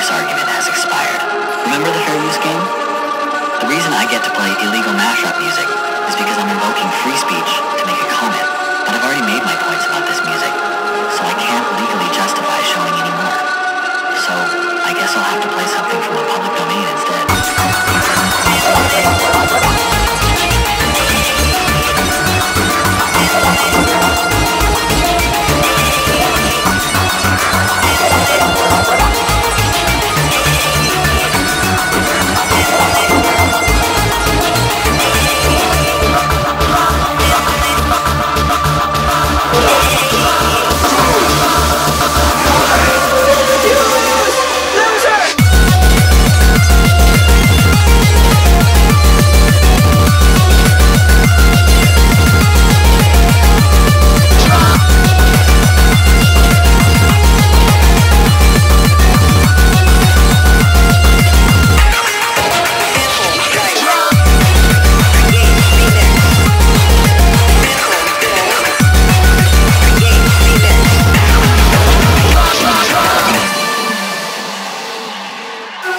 This argument has expired. Remember the fair use game? The reason I get to play illegal mashup music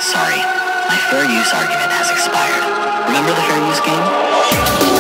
Sorry, my fair use argument has expired. Remember the fair use game?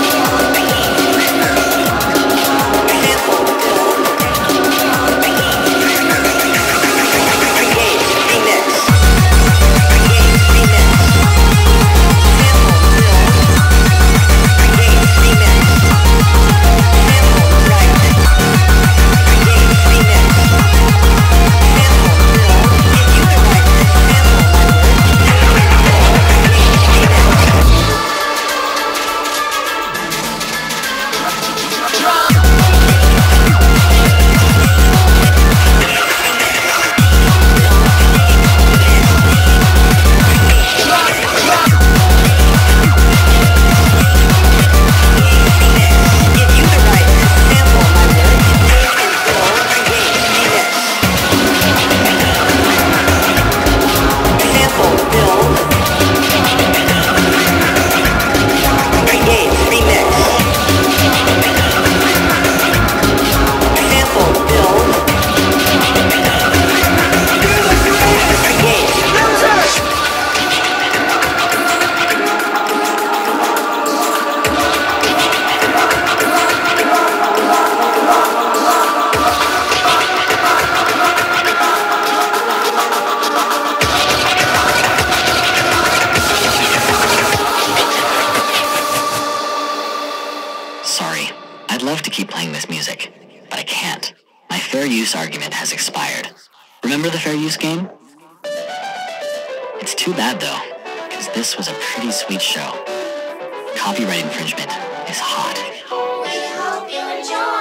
playing this music, but I can't. My fair use argument has expired. Remember the fair use game? It's too bad though, because this was a pretty sweet show. Copyright infringement is hot. We hope you enjoy.